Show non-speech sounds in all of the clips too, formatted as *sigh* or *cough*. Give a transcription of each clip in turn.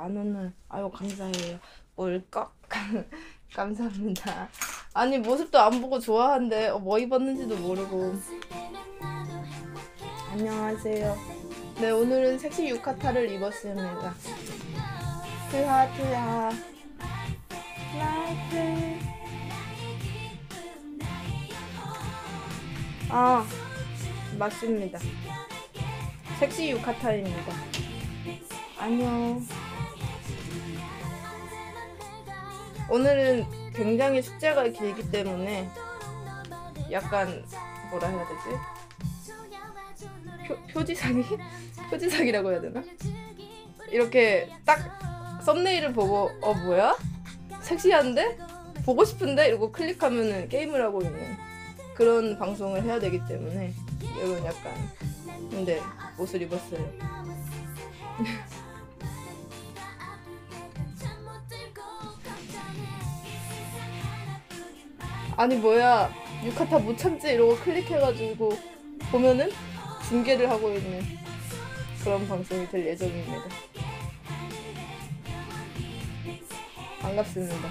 만 원을 아유 감사해요. 꿀꺽 *laughs* 감사합니다. 아니 모습도 안 보고 좋아한대. 어, 뭐 입었는지도 모르고. 안녕하세요. 네 오늘은 섹시 유카타를 입었습니다. 트하 트하 라이트 아 맞습니다. 섹시 유카타입니다. 안녕. 오늘은 굉장히 숙제가 길기 때문에 약간 뭐라 해야 되지? 표, 표지사기? *laughs* 표지사기라고 해야 되나? 이렇게 딱 썸네일을 보고 어 뭐야? 섹시한데? 보고 싶은데? 이러고 클릭하면은 게임을 하고 있는 그런 방송을 해야 되기 때문에 이런 약간 근데 옷을 입었어요. *laughs* 아니 뭐야 유카타 못 참지 이러고 클릭해가지고 보면은 중계를 하고 있는 그런 방송이 될 예정입니다. 반갑습니다.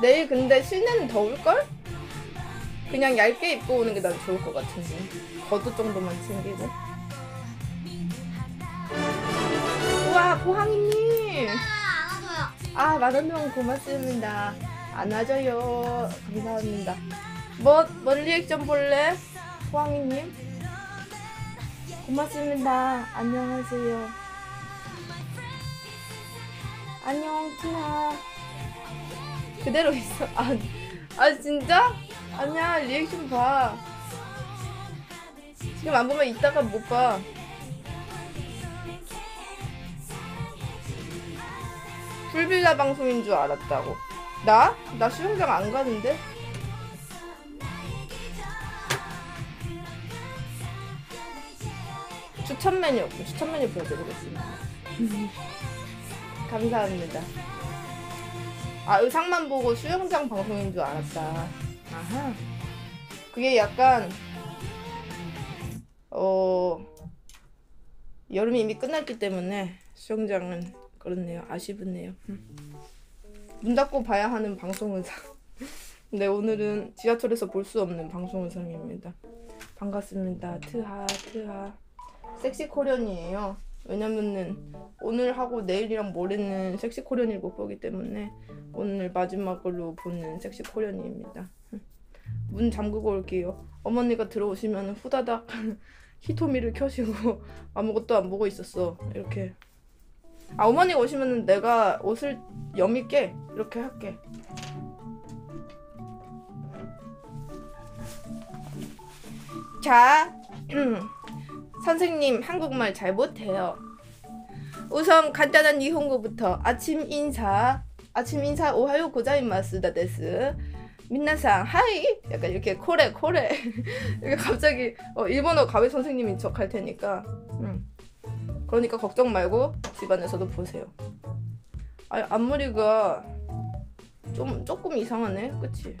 내일 근데 실내는 더울걸? 그냥 얇게 입고 오는 게 난 좋을 것 같은데. 겉옷 정도만 챙기고. 우와 보항이님. 아 만원명 고맙습니다. 안아줘요. 감사합니다. 뭐, 뭔 리액션 볼래? 보항이님? 고맙습니다. 안녕하세요. 안녕 티나. 그대로 있어. 아, 아 진짜? 아니야 리액션 봐 지금 안 보면 이따가 못 봐. 풀빌라 방송인 줄 알았다고. 나? 나 수영장 안 가는데? 추천 메뉴, 추천 메뉴 보여드리겠습니다. 감사합니다. 아, 의상만 보고 수영장 방송인 줄 알았다. 아하. 그게 약간 어 여름이 이미 끝났기 때문에 수영장은 그렇네요. 아쉽네요. 문 닫고 봐야 하는 방송 의상. *laughs* 네 오늘은 지하철에서 볼 수 없는 방송 의상입니다. 반갑습니다. 트하 트하 섹시 코련이에요. 왜냐면은 오늘 하고 내일이랑 모레는 섹시 코련이 못 보기 때문에 오늘 마지막으로 보는 섹시 코련이입니다. 문 잠그고 올게요. 어머니가 들어오시면 후다닥 *laughs* 히토미를 켜시고 *laughs* 아무것도 안 보고 있었어. 이렇게. 아 어머니가 오시면 내가 옷을 여밉게 이렇게 할게. 자, *clears throat* 선생님 한국말 잘 못해요. 우선 간단한 日本語부터 아침 인사. 아침 인사 오하요 고자이마스다 데스. 민나상 하이 약간 이렇게 これ これ *laughs* 이렇게 갑자기 어, 일본어 과외 선생님인 척 할 테니까 음. 그러니까 걱정 말고 집안에서도 보세요 아 앞머리가 좀 조금 이상하네 그치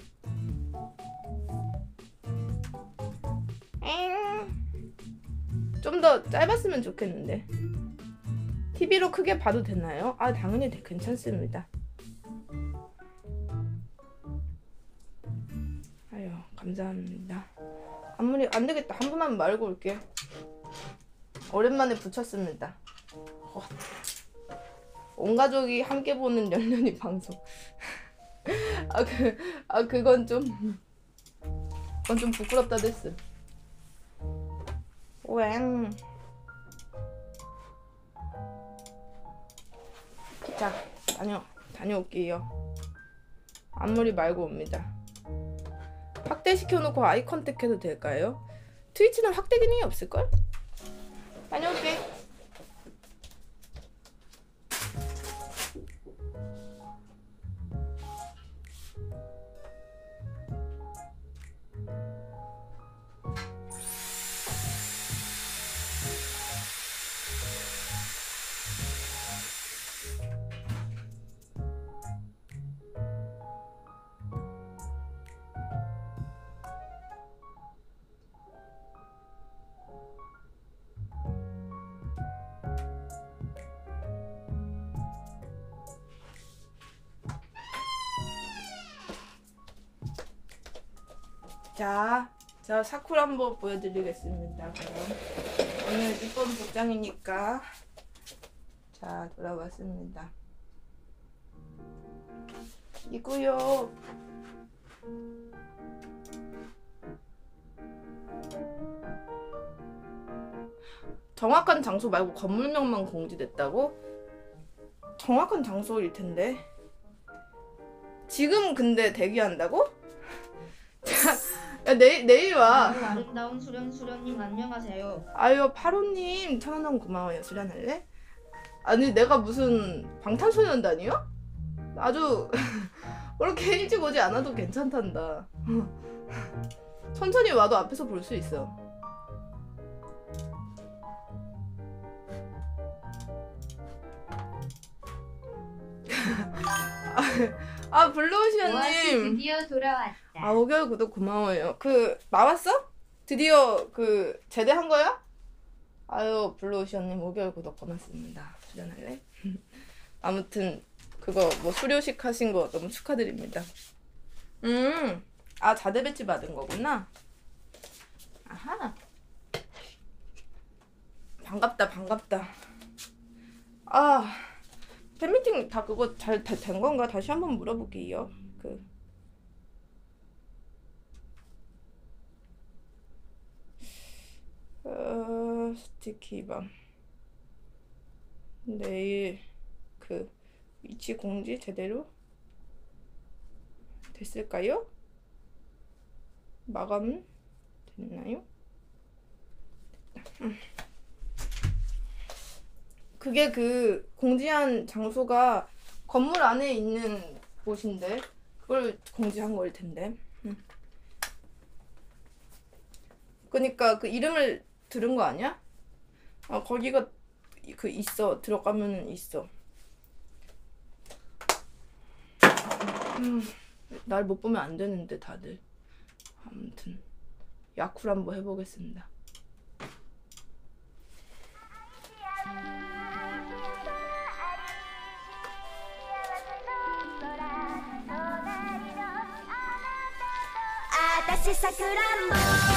좀 더 짧았으면 좋겠는데. TV로 크게 봐도 되나요? 아 당연히 괜찮습니다. 아유 감사합니다. 앞머리 안 되겠다. 한 번만 말고 올게 오랜만에 붙였습니다. 어. 온 가족이 함께 보는 연년이 방송. *laughs* 아 그 아 그건 좀 그건 좀 부끄럽다 됐어 웽. 자 다녀 다녀올게요 앞머리 말고 옵니다 확대시켜놓고 아이 컨택 해도 될까요? 트위치는 확대 기능이 없을걸? 다녀올게 자, 자 사쿠라 한번 보여드리겠습니다. 그럼 오늘 이쁜 복장이니까 자 돌아왔습니다. 이고요. 정확한 장소 말고 건물명만 공지됐다고? 정확한 장소일 텐데. 지금 근데 대기한다고? 자, 야, 내일 내일 와. 아름다운 수련 수련님 안녕하세요. 아유 파로님 천원원 고마워요. 수련할래? 아니 내가 무슨 방탄소년단이요? 아주 *laughs* 그렇게 일찍 오지 않아도 괜찮단다. *laughs* 천천히 와도 앞에서 볼 수 있어. *laughs* 아 블루오션님 드디어 돌아왔다. 아 5개월 구독 고마워요. 그 나왔어? 드디어 그 제대한 거야? 아유 블루오션님 5개월 구독 고맙습니다. 출연할래? *laughs* 아무튼 그거 뭐 수료식 하신 거 너무 축하드립니다. 음, 아 자대 배치 받은 거구나. 아하. 반갑다 반갑다. 아 팬미팅 다 그거 잘 된 건가? 다시 한번 물어볼게요. 그 어, 스티키밤 내일 그 위치 공지 제대로 됐을까요? 마감은 됐나요? 됐다. 음. 그게 그 공지한 장소가 건물 안에 있는 곳인데 그걸 공지한 거일 텐데. 음. 그니까 그 이름을 들은 거 아니야? 아 거기가 그 있어 들어가면 있어. 음, 날 못 보면 안 되는데 다들. 아무튼 야쿠 한번 해보겠습니다. " あたしさくらんぼ」「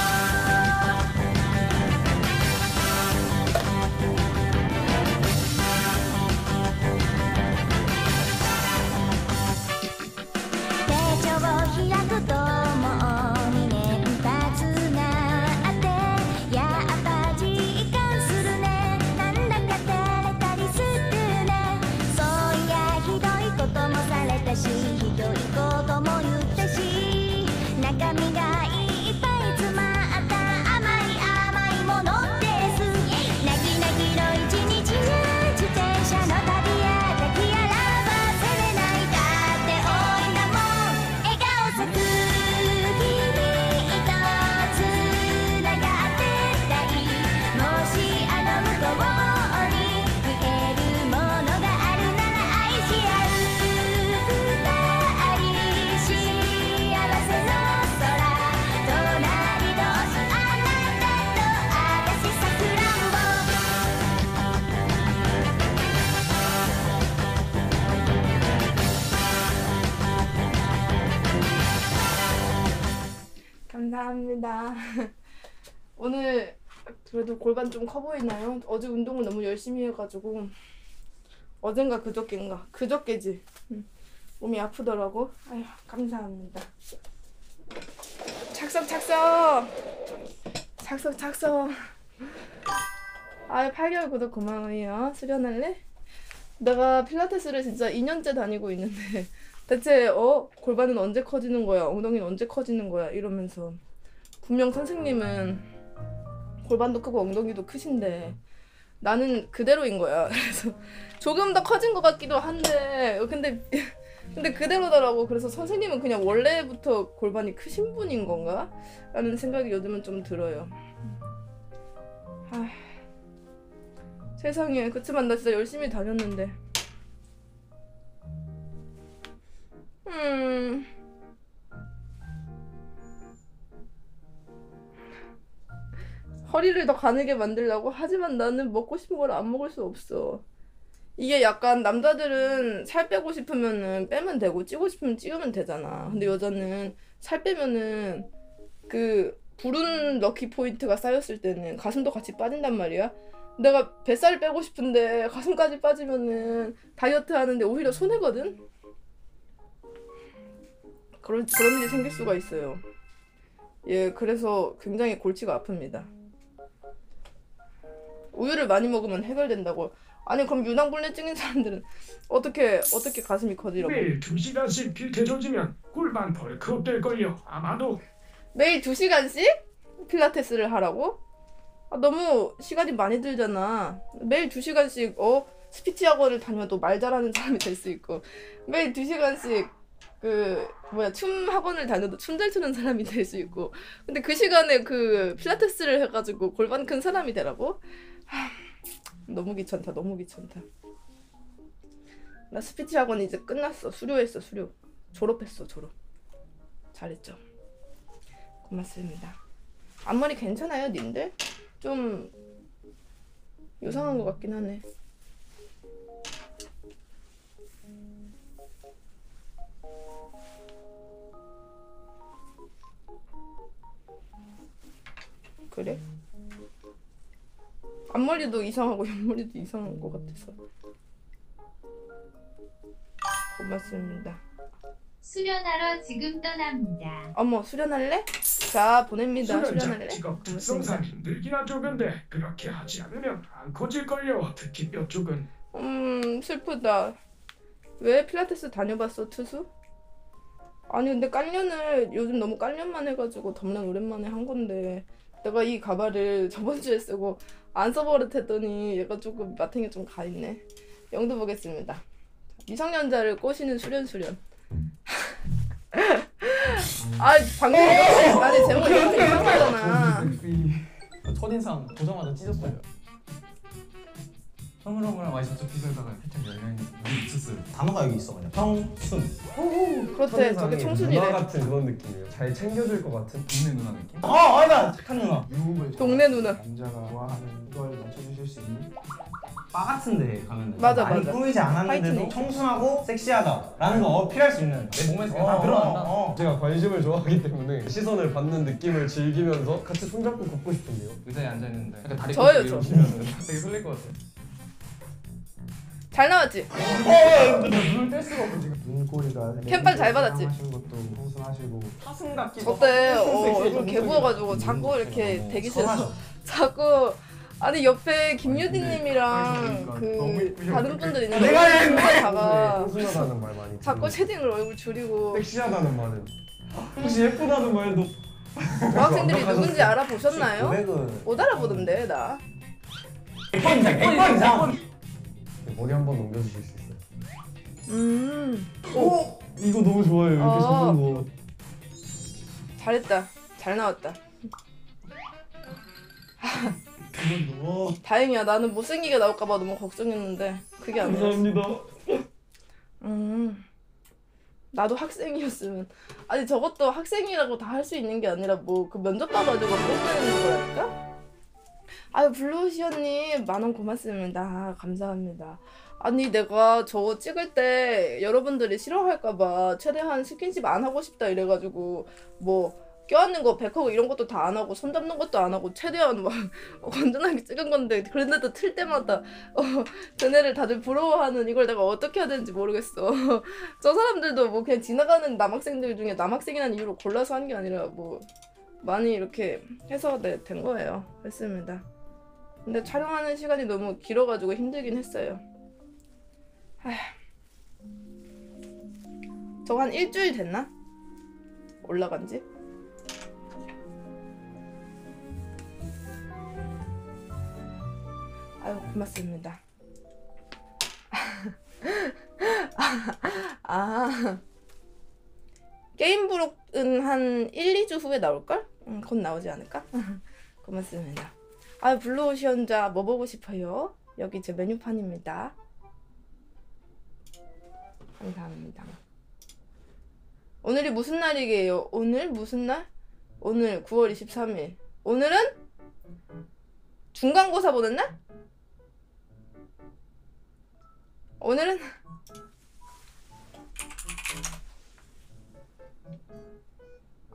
그래도 골반 좀 커 보이나요? 어제 운동을 너무 열심히 해가지고 어젠가 그저께인가 그저께지 응. 몸이 아프더라고. 아휴 감사합니다. 착석 착석 착석 착석. 아유 8개월 구독 고마워요. 수련할래? 내가 필라테스를 진짜 2년째 다니고 있는데 *laughs* 대체 어 골반은 언제 커지는 거야 엉덩이는 언제 커지는 거야 이러면서 분명 선생님은 골반도 크고 엉덩이도 크신데 나는 그대로인 거야. *laughs* 그래서 조금 더 커진 것 같기도 한데 근데 근데 그대로더라고. 그래서 선생님은 그냥 원래부터 골반이 크신 분인 건가? 라는 생각이 요즘은 좀 들어요. 아 세상에. 그치만 나 진짜 열심히 다녔는데. 음. 허리를 더 가늘게 만들려고 하지만 나는 먹고 싶은 걸 안 먹을 수 없어. 이게 약간 남자들은 살 빼고 싶으면은 빼면 되고 찌고 싶으면 찌우면 되잖아. 근데 여자는 살 빼면은 그 부른 럭키 포인트가 쌓였을 때는 가슴도 같이 빠진단 말이야. 내가 뱃살 빼고 싶은데 가슴까지 빠지면은 다이어트 하는데 오히려 손해거든. 그런 그런 일이 생길 수가 있어요. 예, 그래서 굉장히 골치가 아픕니다. 우유를 많이 먹으면 해결된다고. 아니 그럼 유당불내증인 사람들은 어떻게 어떻게 가슴이 커지라고? 매일 2시간씩 필테 조지면 골반 bulk up 될걸요 아마도 매일 2시간씩 필라테스를 하라고? 아, 너무 시간이 많이 들잖아. 매일 2시간씩 어 스피치 학원을 다녀도 말 잘하는 사람이 될 수 있고 매일 2시간씩 그 뭐야 춤 학원을 다녀도 춤 잘 추는 사람이 될 수 있고 근데 그 시간에 그 필라테스를 해가지고 골반 큰 사람이 되라고? 하, 너무 귀찮다 너무 귀찮다 나 스피치 학원 이제 끝났어 수료했어 수료 졸업했어 졸업 잘했죠 고맙습니다. 앞머리 괜찮아요, 님들? 좀 요상한 것 같긴 하네. 그래? 앞머리도 이상하고 *laughs* 옆머리도 이상한 것 같아서. 고맙습니다. 수련하러 지금 떠납니다. 어머 수련할래? 자 보냅니다. 수련할래? 직업 특성상 힘들긴 하죠 근데 그렇게 하지 않으면 안 커질걸요 특히 뼈 쪽은 음 슬프다. 왜 필라테스 다녀봤어 투수? 아니 근데 깔년을 요즘 너무 깔년만 해가지고 덤란 오랜만에 한 건데 내가 이 가발을 저번 주에 쓰고 안 써버릇했더니 얘가 조금 마탱이 좀 가 있네. 영도 보겠습니다. 미성년자를 꼬시는 수련 수련. 아 방금 이거 아니 제목 이렇게 이상하잖아. 첫인상 보자마자 찢었어요. 흐물흐물한 와이셔츠 핏에다가 살짝 열려있는 눈이 미쳤어요. 단어가 여기 있어 그냥 평순 그렇대 저게 청순이래. 누나 같은 그런 느낌이에요. 잘 챙겨줄 것 같은. 동네 누나 느낌? 어 맞아 착한 누나 유혹을 동네 누나. 남자가 좋아하는 걸 맞춰주실 수 있는 바 같은데 가면 맞아, 많이 맞아. 꾸미지 않았는데도 화이트닝. 청순하고 섹시하다라는 거 어필할 수 있는 내 몸에서 그냥 다 드러난다. 어, 어. 제가 관심을 좋아하기 때문에 시선을 받는 느낌을 즐기면서 같이 손잡고 걷고 싶은데요. 의자에 앉아있는데 약간 다리 저예요, 저. 이러시면은 되게 설렐 것 같아요. 잘 나왔지? 눈을 뗄 수가 없어 지금. 눈꼬리가 캠빨 잘 받았지? 하신 것도 청순하시고 사슴 같기도 저때. 어, 얼굴 개부어가지고 자꾸 이렇게 대기실에서 *laughs* 자꾸 아니 옆에 김유디님이랑 그러니까. 그. 다른 분들 있는데 내가 얼굴 다가 청순하다는 말 많이. 자꾸 shading을 얼굴 줄이고 섹시하다는 말은. 혹시 예쁘다는 말도 여학생들이 누군지 알아보셨나요? 못 알아보던데 나 100번 이상 100번 이상 머리 한 번 넘겨주실 수 있어요. 음, 오 이거 너무 좋아요. 이렇게 어. 접는 거. 잘했다 잘 나왔다 어. 다행이야 나는 못생기게 나올까봐 너무 걱정했는데 그게 아니라 감사합니다. 음. 나도 학생이었으면 아니 저것도 학생이라고 다 할 수 있는 게 아니라 뭐 그 면접 봐가지고 뽑는 거랄까? 아유 블루오시언님 만원 고맙습니다 감사합니다 아니 내가 저거 찍을 때 여러분들이 싫어할까봐 최대한 스킨십 안 하고 싶다 이래가지고 뭐 껴안는 거 백허그 이런 것도 다 안 하고 손 잡는 것도 안 하고 최대한 막 *laughs* 건전하게 찍은 건데 그런데도 틀 때마다 어, 쟤네를 다들 부러워하는 이걸 내가 어떻게 해야 되는지 모르겠어. *laughs* 저 사람들도 뭐 그냥 지나가는 남학생들 중에 남학생이라는 이유로 골라서 한 게 아니라 뭐 많이 이렇게 해서 네, 된 거예요. 했습니다. 근데 촬영하는 시간이 너무 길어가지고 힘들긴 했어요. 저거 한 일주일 됐나? 올라간 지? 아유 고맙습니다. *laughs* 아 게임 브록은 한 1, 2주 후에 나올걸? 응, 곧 나오지 않을까? *laughs* 고맙습니다. 아 블루오션자 뭐 보고 싶어요? 여기 제 메뉴판입니다. 감사합니다. 오늘이 무슨 날이게요? 오늘 무슨 날? 오늘 9월 23일. 오늘은 중간고사 보는 날? 오늘은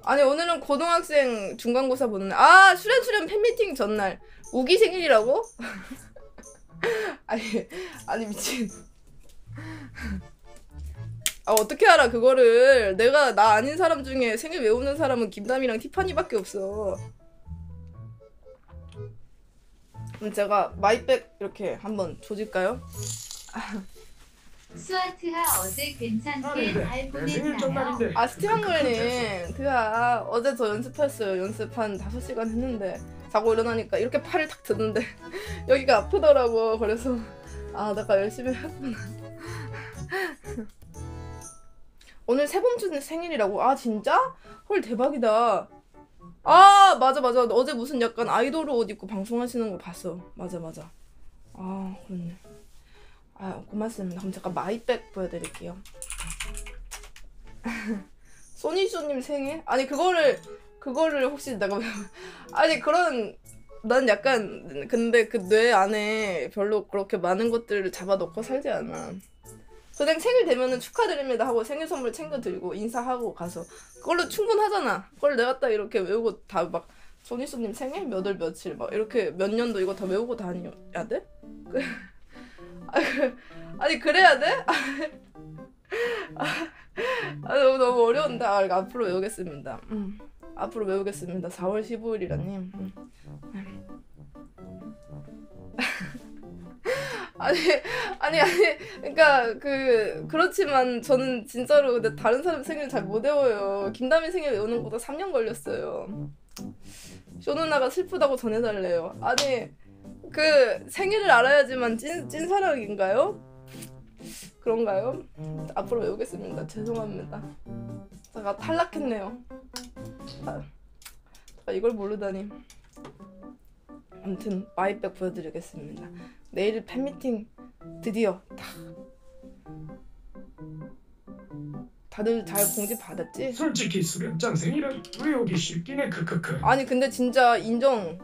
아니 오늘은 고등학생 중간고사 보는 날. 아 수련 수련 팬미팅 전날 우기 생일이라고? *laughs* 아니 아니 미친. 아 어떻게 알아 그거를 내가 나 아닌 사람 중에 생일 외우는 사람은 김담이랑 티파니밖에 없어. 그럼 제가 마이백 이렇게 한번 조질까요? *laughs* 스와트하 어제 괜찮게 아닌데 잘내 생일 보냈나요? 전날인데. 아 스티븐걸님 그야 어제 저 연습했어요. 연습 한 5시간 했는데 자고 일어나니까 이렇게 팔을 탁 드는데 *laughs* 여기가 아프더라고. 그래서 아 내가 열심히 했구나. *laughs* 오늘 세범준 생일이라고. 아 진짜? 헐 대박이다. 아 맞아 맞아. 어제 무슨 약간 아이돌 옷 입고 방송하시는 거 봤어. 맞아 맞아. 아 그렇네 아 고맙습니다 그럼 잠깐 마이백 보여드릴게요 *laughs* 소니쇼님 생일? 아니 그거를 그거를 혹시 내가 왜- *laughs* 아니 그런 난 약간 근데 그 뇌 안에 별로 그렇게 많은 것들을 잡아놓고 살지 않아. 그냥 생일 되면은 축하드립니다 하고 생일 선물 챙겨드리고 인사하고 가서 그걸로 충분하잖아. 그걸 내가 딱 이렇게 외우고 다 막 소니쇼님 생일 몇월 며칠 막 이렇게 몇 년도 이거 다 외우고 다녀야 돼? 아니 그래야 돼? 아 너무 너무 어려운데 아, 앞으로 외우겠습니다. 음. 앞으로 외우겠습니다. 4월 15일이라님. 음. 아니 아니 아니 그러니까 그 그렇지만 저는 진짜로 근데 다른 사람 생일 잘 못 외워요. 김다미 생일 외우는 것보다 3년 걸렸어요. 쇼 누나가 슬프다고 전해달래요. 아니 그 생일을 알아야지만 찐 찐사랑인가요? 그런가요? 앞으로 외우겠습니다. 죄송합니다. 제가 탈락했네요. 아, 제가 이걸 모르다니. 아무튼 마이백 보여드리겠습니다. 내일 팬미팅 드디어 다 다들 잘 공지 받았지? 솔직히 수련장 생일은 외우기 쉽긴 해 크크크 아니 근데 진짜 인정.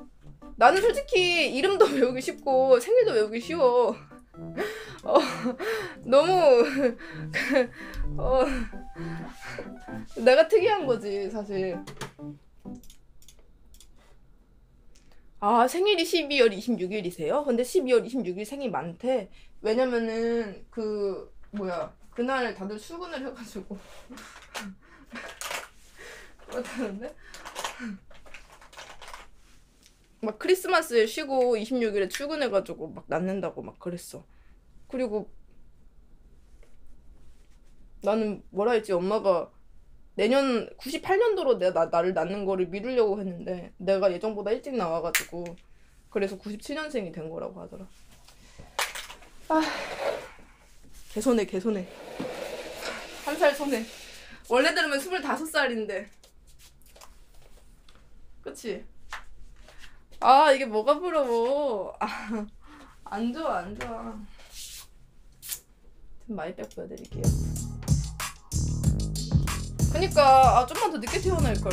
나는 솔직히 이름도 *laughs* 외우기 쉽고 생일도 외우기 쉬워. 어, 너무 그, *laughs* 어, 내가 특이한 거지 사실. 아 생일이 12월 26일이세요? 근데 12월 26일 생일 많대. 왜냐면은 그 뭐야 그날 다들 출근을 해가지고 *laughs* 그렇다는데. 막 크리스마스에 쉬고 26일에 출근해가지고 막 낳는다고 막 그랬어. 그리고 나는 뭐라 했지 엄마가 내년 98년도로 내가 나, 나를 낳는 거를 미루려고 했는데 내가 예정보다 일찍 나와가지고 그래서 97년생이 된 거라고 하더라. 아 개손해 개손해 한 살 손해. 원래 들으면 25살인데 그치? 아 이게 뭐가 부러워. 아, 안 좋아 안 좋아. 마이백 보여드릴게요. 그니까 아 좀만 더 늦게 태어날걸.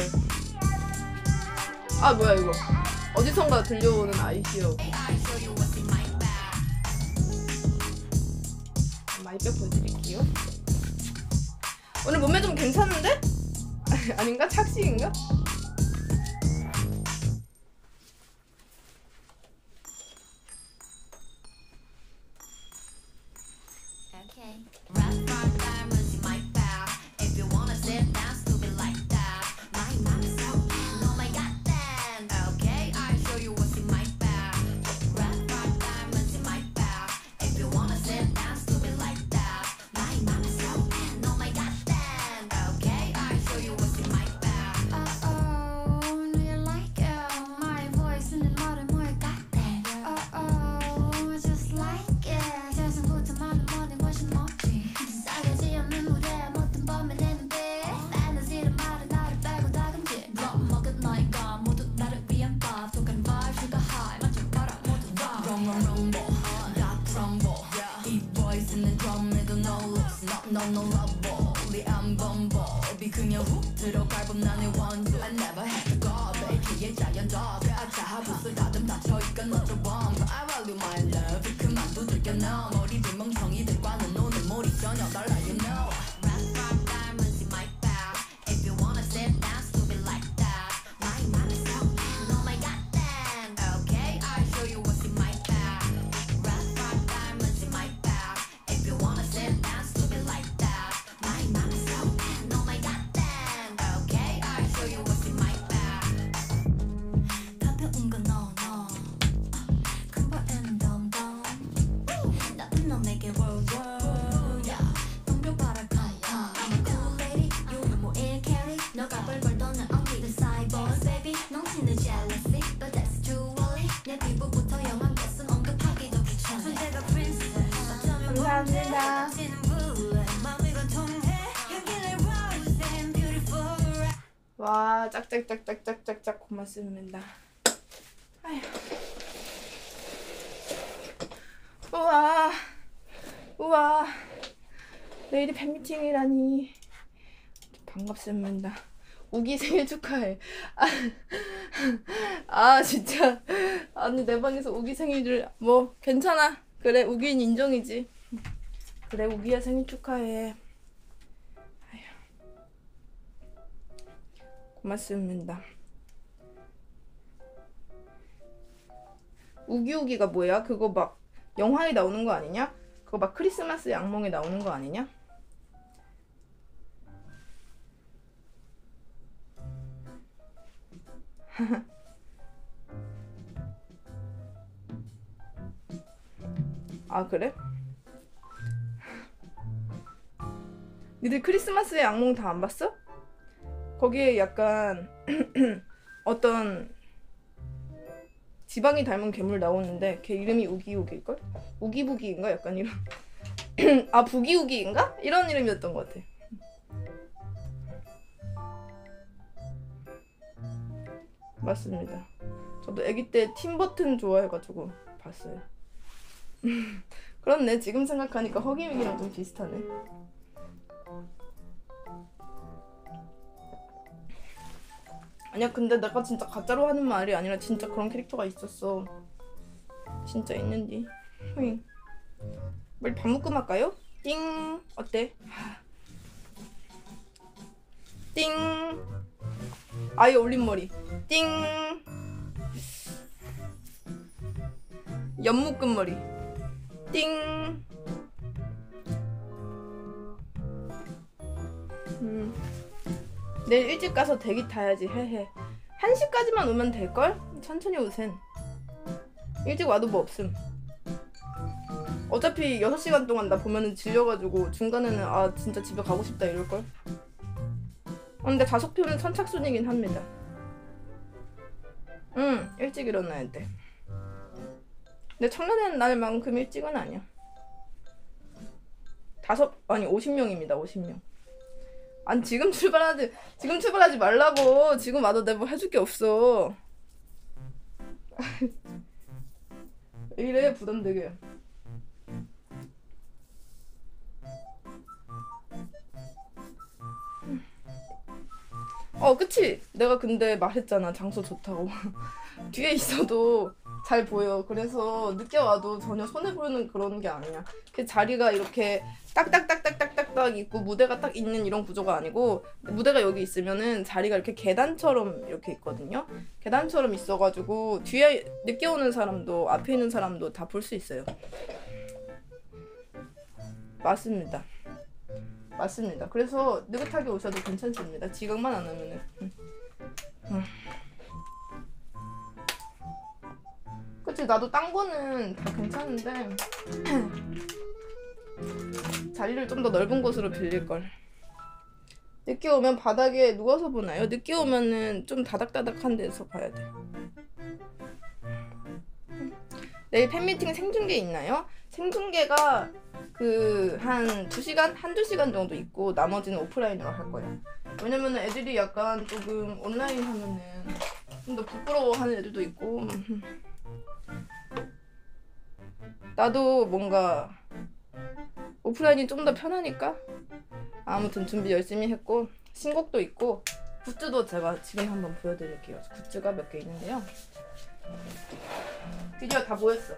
아 뭐야 이거. 어디선가 들려오는 아이시오 마이백 보여드릴게요. 오늘 몸매 좀 괜찮은데? *laughs* 아닌가? 착식인가? 짝짝짝짝짝짝짝 고맙습니다. 아휴. 우와 우와 내일이 팬미팅이라니 반갑습니다. 우기 생일 축하해. 아, 아 진짜 아니 내 방에서 우기 생일을 뭐 괜찮아. 그래 우기는 인정이지. 그래 우기야 생일 축하해. 고맙습니다. 우기우기가 뭐야? 그거 막 영화에 나오는 거 아니냐? 그거 막 크리스마스 양몽에 나오는 거 아니냐? *laughs* 아 그래? *laughs* 니들 크리스마스의 악몽 다 안 봤어? 거기에 약간 *clears throat* 어떤 지방이 닮은 괴물 나오는데 걔 이름이 우기우기일걸? 우기부기인가? 약간 이런 *clears throat* 아 부기우기인가? 이런 이름이었던 것 같아 맞습니다 저도 아기 때 팀버튼 좋아해가지고 봤어요 *laughs* 그렇네 지금 생각하니까 허기미기랑 좀 비슷하네 아니야 근데 내가 진짜 가짜로 하는 말이 아니라 진짜 그런 캐릭터가 있었어. 진짜 있는지. 후잉 우리 밥 먹고 할까요? 띵. 어때? 띵. 아예 올림머리. 띵. 연묶음 머리. 띵. 음. 내일 일찍 가서 대기 타야지. 헤헤. 1시까지만 오면 될걸? 천천히 오셈. 일찍 와도 뭐 없음. 어차피 6시간 동안 나 보면은 질려가지고 중간에는 아 진짜 집에 가고 싶다 이럴걸? 어, 근데 가속표는 선착순이긴 합니다. 응 일찍 일어나야 돼. 근데 청년의 날만큼 일찍은 아니야. 다섯 아니 50명입니다 50명 아니 지금 출발하지 지금 출발하지 말라고. 지금 와도 내가 뭐 해줄 게 없어. 왜 *laughs* 이래 부담되게. 어 그치? 내가 근데 말했잖아. 장소 좋다고 *laughs* 뒤에 있어도 잘 보여. 그래서 늦게 와도 전혀 손해 보이는 그런 게 아니야. 그 자리가 이렇게 딱딱딱딱딱딱딱 있고 무대가 딱 있는 이런 구조가 아니고 무대가 여기 있으면은 자리가 이렇게 계단처럼 이렇게 있거든요. 계단처럼 있어가지고 뒤에 늦게 오는 사람도 앞에 있는 사람도 다 볼 수 있어요. 맞습니다. 맞습니다. 그래서 느긋하게 오셔도 괜찮습니다. 지각만 안 하면은. 음. 음. 그치 나도 딴 거는 다 괜찮은데 *clears throat* 자리를 좀 더 넓은 곳으로 빌릴 걸. 늦게 오면 바닥에 누워서 보나요? 늦게 오면은 좀 다닥다닥한 데서 봐야 돼. 내일 팬미팅 생중계 있나요? 생중계가 그 한 2시간? 한두 시간 정도 있고 나머지는 오프라인으로 할 거예요. 왜냐면은 애들이 약간 조금 온라인 하면은 좀 더 부끄러워하는 애들도 있고 나도 뭔가 오프라인이 좀 더 편하니까? 아무튼 준비 열심히 했고 신곡도 있고 굿즈도 제가 지금 한번 보여드릴게요. 굿즈가 몇 개 있는데요. 드디어 다 모였어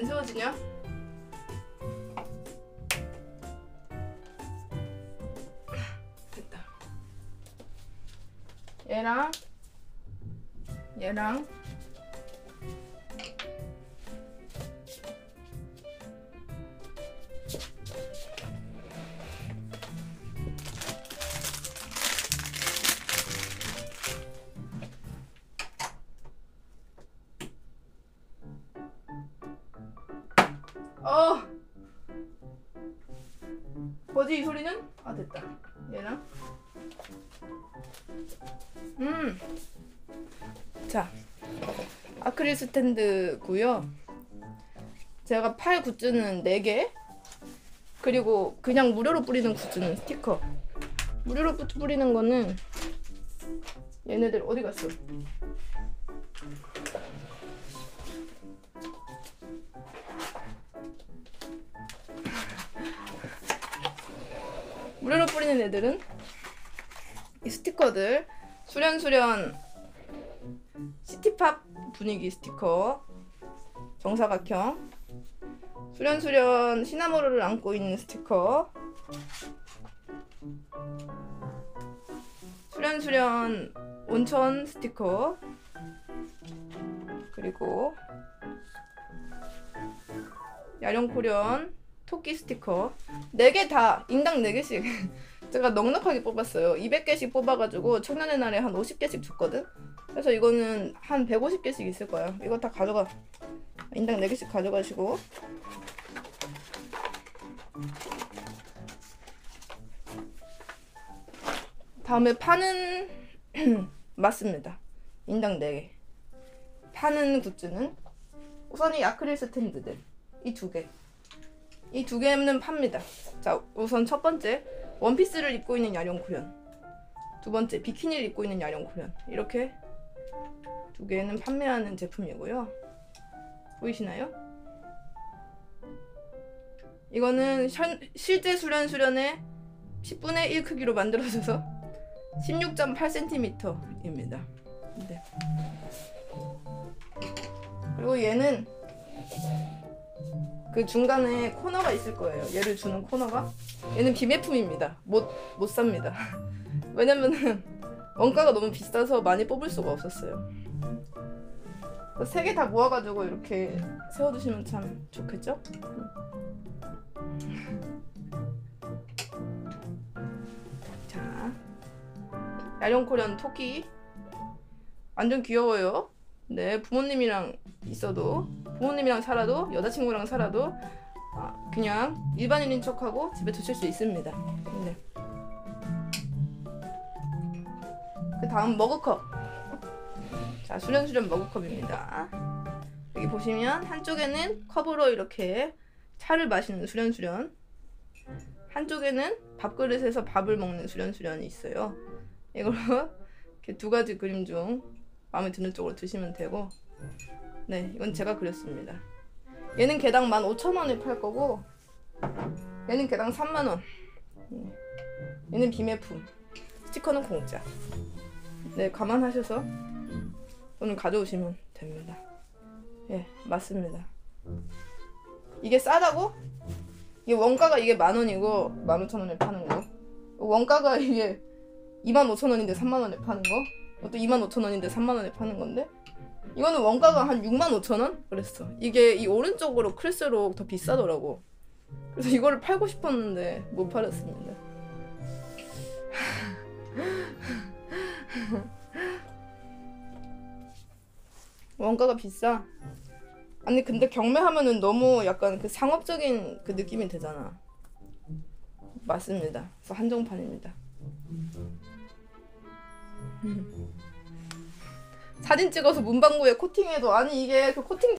안 세워지냐? 아크릴 스탠드고요. 제가 팔 굿즈는 4개. 그리고 그냥 무료로 뿌리는 굿즈는 스티커. 무료로 뿌- 뿌리는 거는 얘네들 어디 갔어? 무료로 뿌리는 애들은 이 스티커들 수련수련 시티팝 분위기 스티커. 정사각형. 수련수련 시나모로를 안고 있는 스티커. 수련수련 온천 스티커. 그리고 야령코련 토끼 스티커. 4개 다 인당 4개씩 *laughs* 제가 넉넉하게 뽑았어요 200개씩 뽑아가지고 청년의 날에 한 50개씩 줬거든 그래서 이거는 한 150개씩 있을 거야 이거 다 가져가 인당 4개씩 가져가시고 다음에 파는 *clears throat* 맞습니다. 인당 4개. 파는 굿즈는 우선 이 아크릴 스탠드들 이 두 개. 이 두 개는 팝니다. 자, 우선 첫 번째 원피스를 입고 있는 야령 코련. 두 번째 비키니를 입고 있는 야령 코련. 이렇게 두 개는 판매하는 제품이고요. 보이시나요? 이거는 현- 실제 수련 수련의 10분의 1 크기로 만들어져서 16.8cm입니다. 네. 그리고 얘는 그 중간에 코너가 있을 거예요. 얘를 주는 코너가 얘는 비매품입니다. 못 못 삽니다. *laughs* 왜냐면은 원가가 너무 비싸서 많이 뽑을 수가 없었어요. 세 개 다 모아가지고 이렇게 세워두시면 참 좋겠죠? *laughs* 자, 야령코련 토끼 완전 귀여워요. 네, 부모님이랑 있어도 부모님이랑 살아도 여자친구랑 살아도 아, 그냥 일반인인 척하고 집에 두실 수 있습니다. 네. 그 다음 머그컵. 자, 수련수련 머그컵입니다. 여기 보시면 한쪽에는 컵으로 이렇게 차를 마시는 수련수련 한쪽에는 밥그릇에서 밥을 먹는 수련수련이 있어요. 이걸로 *laughs* 이렇게 두 가지 그림 중 마음에 드는 쪽으로 드시면 되고 네 이건 제가 그렸습니다. 얘는 개당 15,000원에 팔 거고 얘는 개당 3만원 얘는 비매품 스티커는 공짜 네 감안하셔서 오늘 가져오시면 됩니다. 예 맞습니다. 이게 싸다고? 이게 원가가 이게 만 원이고 만 오천 원에 파는 거. 원가가 이게 2만 5천 원인데 3만 원에 파는 거. 또 2만 5천 원인데 3만 원에 파는 건데. 이거는 원가가 한 6만 5천 원? 그랬어. 이게 이 오른쪽으로 크리스록 더 비싸더라고. 그래서 이거를 팔고 싶었는데 못 팔았습니다. *laughs* 원가가 비싸. 아니 근데 경매하면은 너무 약간 그 상업적인 그 느낌이 되잖아. 맞습니다. 그래서 한정판입니다. 사진 찍어서 문방구에 코팅해도 아니 이게 그 코팅